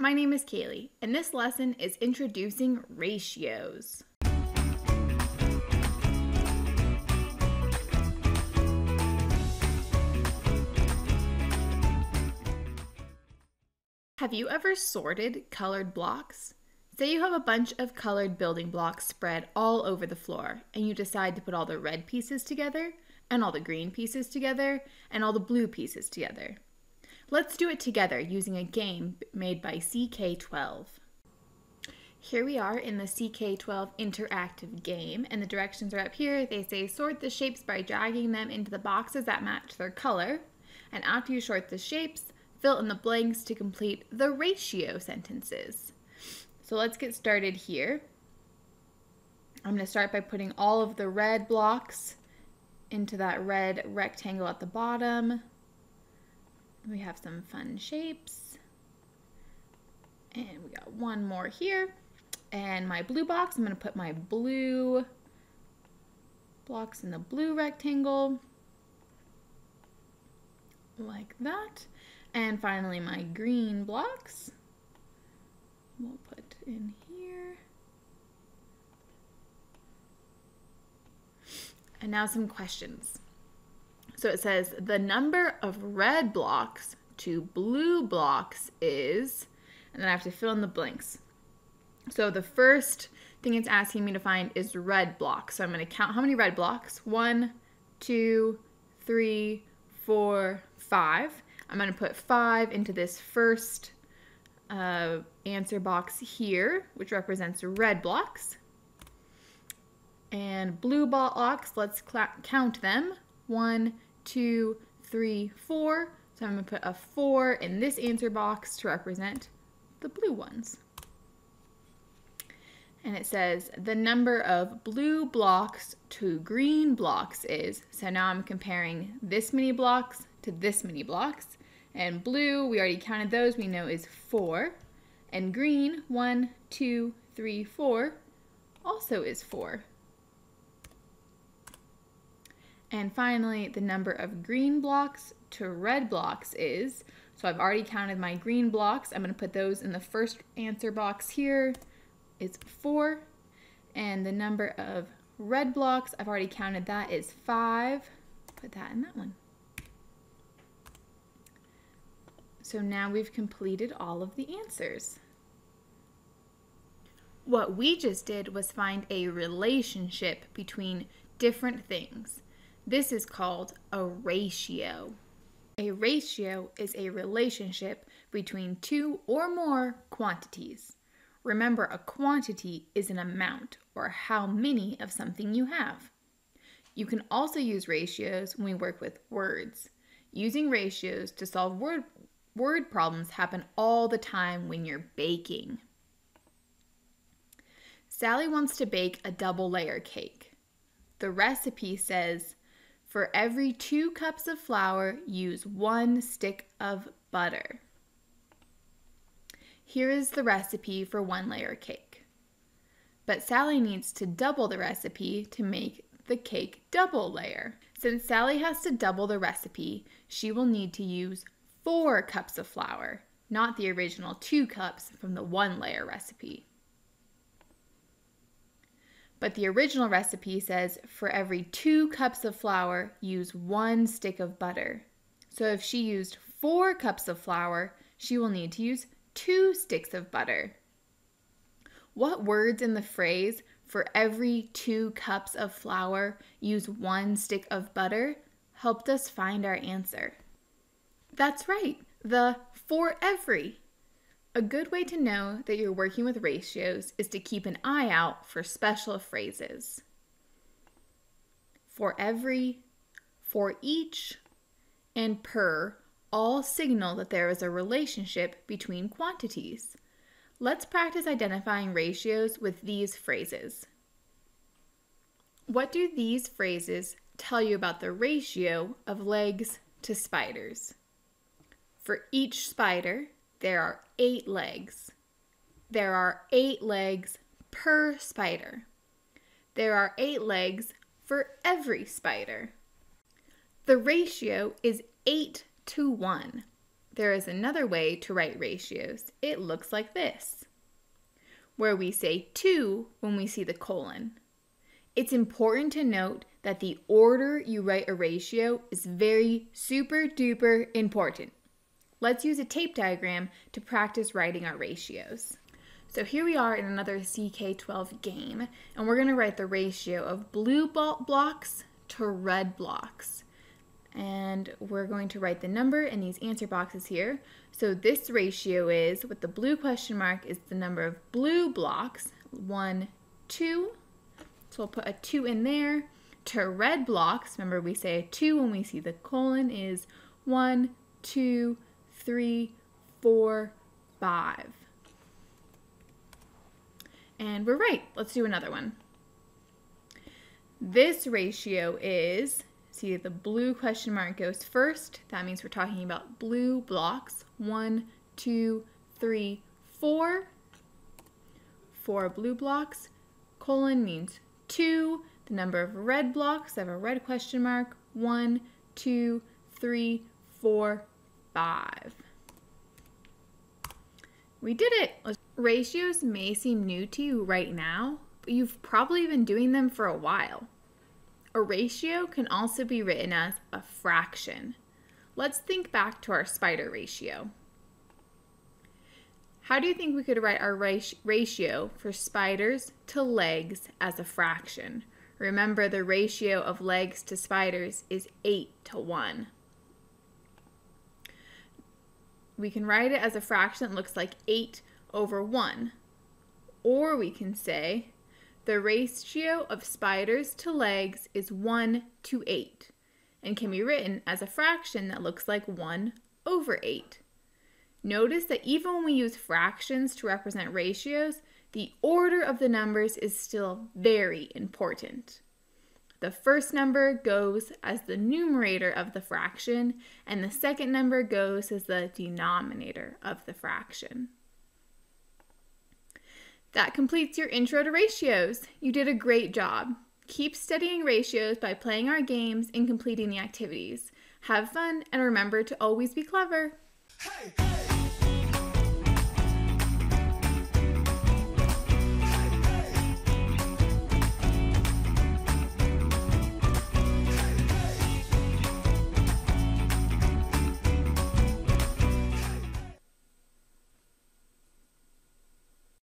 my name is Kaylee, and this lesson is introducing ratios. Have you ever sorted colored blocks? Say you have a bunch of colored building blocks spread all over the floor, and you decide to put all the red pieces together, and all the green pieces together, and all the blue pieces together. Let's do it together using a game made by CK12. Here we are in the CK12 interactive game, and the directions are up here. They say sort the shapes by dragging them into the boxes that match their color. And after you sort the shapes, fill in the blanks to complete the ratio sentences. So let's get started here. I'm going to start by putting all of the red blocks into that red rectangle at the bottom. We have some fun shapes. And we got one more here. And my blue box, I'm going to put my blue blocks in the blue rectangle. Like that. And finally my green blocks, we'll put in here. And now some questions. So it says the number of red blocks to blue blocks is, and then I have to fill in the blanks. So the first thing it's asking me to find is red blocks. So I'm going to count how many red blocks. One, two, three, four, five. I'm going to put 5 into this first uh, answer box here, which represents red blocks. And blue blocks, let's count them. One, two, three, four. So I'm going to put a 4 in this answer box to represent the blue ones. And it says the number of blue blocks to green blocks is, so now I'm comparing this many blocks to this many blocks. And blue, we already counted those, we know is four. And green, one, two, three, four, also is four. And finally, the number of green blocks to red blocks is, so I've already counted my green blocks. I'm going to put those in the first answer box here. It's four. And the number of red blocks, I've already counted that is five. Put that in that one. So now we've completed all of the answers. What we just did was find a relationship between different things. This is called a ratio. A ratio is a relationship between two or more quantities. Remember, a quantity is an amount or how many of something you have. You can also use ratios when we work with words. Using ratios to solve word Word problems happen all the time when you're baking. Sally wants to bake a double layer cake. The recipe says for every two cups of flour, use one stick of butter. Here is the recipe for one layer cake. But Sally needs to double the recipe to make the cake double layer. Since Sally has to double the recipe, she will need to use four cups of flour, not the original two cups from the one layer recipe. But the original recipe says for every two cups of flour, use one stick of butter. So if she used four cups of flour, she will need to use two sticks of butter. What words in the phrase for every two cups of flour, use one stick of butter helped us find our answer? That's right, the for every. A good way to know that you're working with ratios is to keep an eye out for special phrases. For every, for each, and per all signal that there is a relationship between quantities. Let's practice identifying ratios with these phrases. What do these phrases tell you about the ratio of legs to spiders? For each spider, there are eight legs. There are eight legs per spider. There are eight legs for every spider. The ratio is 8 to 1. there is another way to write ratios. It looks like this, where we say 2 when we see the colon. It's important to note that the order you write a ratio is very super duper important. Let's use a tape diagram to practice writing our ratios. So here we are in another CK12 game, and we're going to write the ratio of blue blocks to red blocks. And we're going to write the number in these answer boxes here. So this ratio is, with the blue question mark, is the number of blue blocks, 1, 2. So we'll put a 2 in there. To red blocks, remember we say a 2 when we see the colon, is 1, 2, 3, 4, 5. And we're right. Let's do another one. This ratio is, see the blue question mark goes first. That means we're talking about blue blocks. One, two, three, four. Four blue blocks. Colon means to. The number of red blocks, I have a red question mark. One, two, three, four, five. We did it! Ratios may seem new to you right now, but you've probably been doing them for a while. A ratio can also be written as a fraction. Let's think back to our spider ratio. How do you think we could write our ratio for spiders to legs as a fraction? Remember the ratio of legs to spiders is 8 to 1 we can write it as a fraction that looks like 8 over 1. Or we can say the ratio of spiders to legs is 1 to 8 and can be written as a fraction that looks like 1 over 8. Notice that even when we use fractions to represent ratios, the order of the numbers is still very important. The first number goes as the numerator of the fraction, and the second number goes as the denominator of the fraction. That completes your intro to ratios. You did a great job. Keep studying ratios by playing our games and completing the activities. Have fun and remember to always be clever. Hey, hey.